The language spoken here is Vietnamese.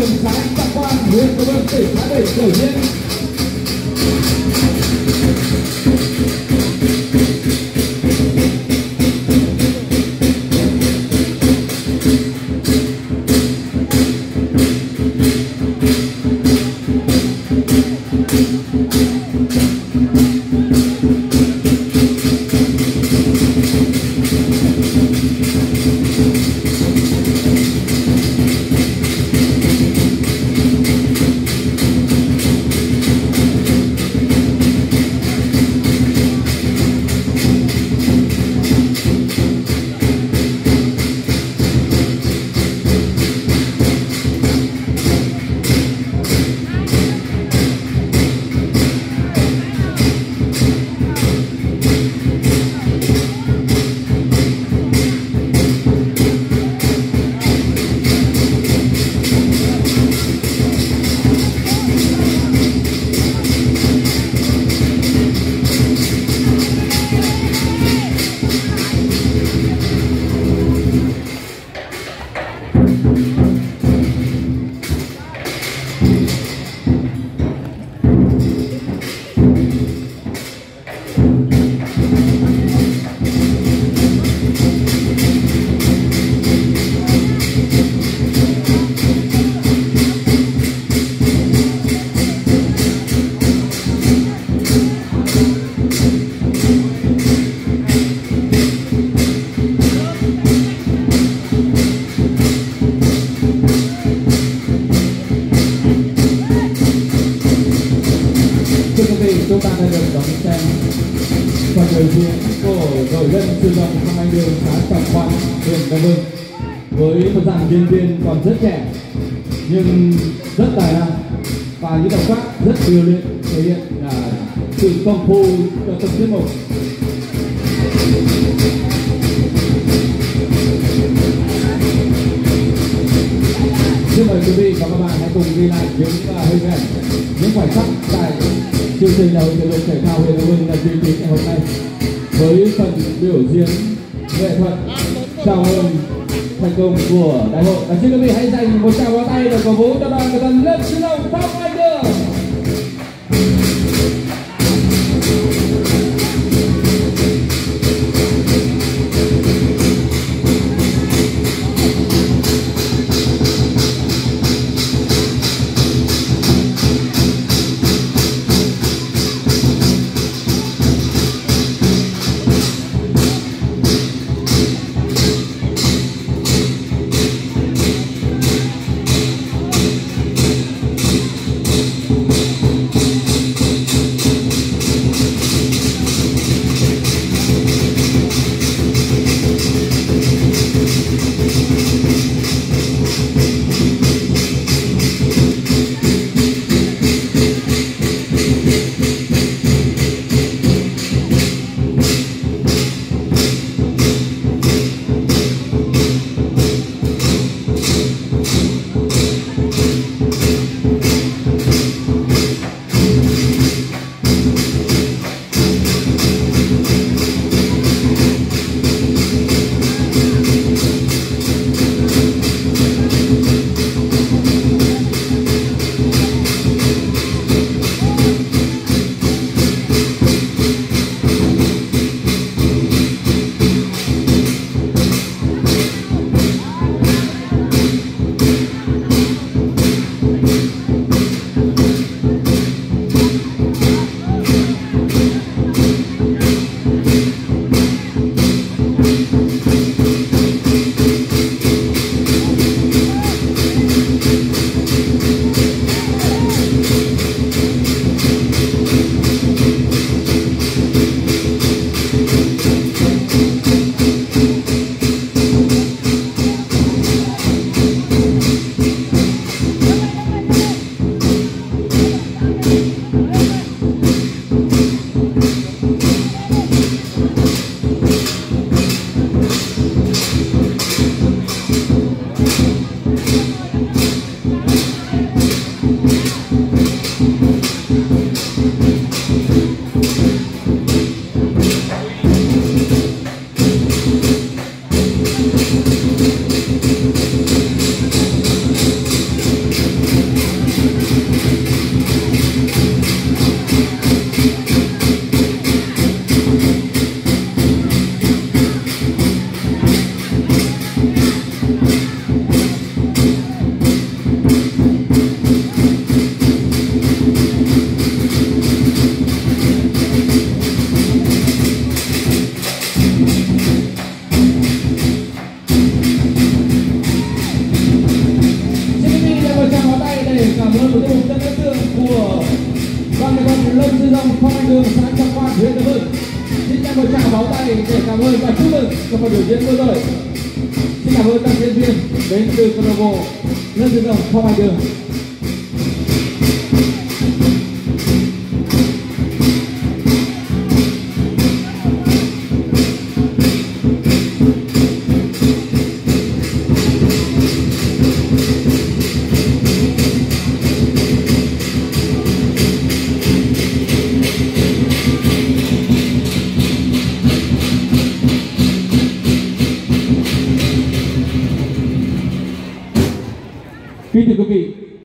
đường xã Tam Quan, huyện Đông Hưng, tỉnh Thái Bình, biểu diễn ta được đón xem phần biểu diễn của đội dân sư động thăm anh đường khá Trọng Quan, huyện Đông Hưng với một dàn diễn viên còn rất trẻ nhưng rất tài năng và những động tác rất điều luyện thể hiện là sự công phu cho tập tiết mục Xin mời quý vị và các bạn hãy cùng ghi lại những uh, hình ảnh, những khoảnh khắc tại chương trình đầu thể dục thể thao huyện Đông Hưng là duy trình ngày hôm nay với phần biểu diễn nghệ thuật chào mừng thành công của đại hội. Và xin quý vị hãy dành một tràng pháo tay để cổ vũ cho đoàn của tân lớp sư động phong Anh Đường. một tiết ấn tượng của đoàn nghệ thuật Lâm Sư Rồng Phong Anh Đường, xã Trọng Quan, huyện Đông Hưng xin chào một tràng báo tay để cảm ơn và chúc mừng cho phần biểu diễn vừa rồi xin cảm ơn các diễn viên đến từ câu lạc bộ Lâm Sư Rồng Phong Anh Đường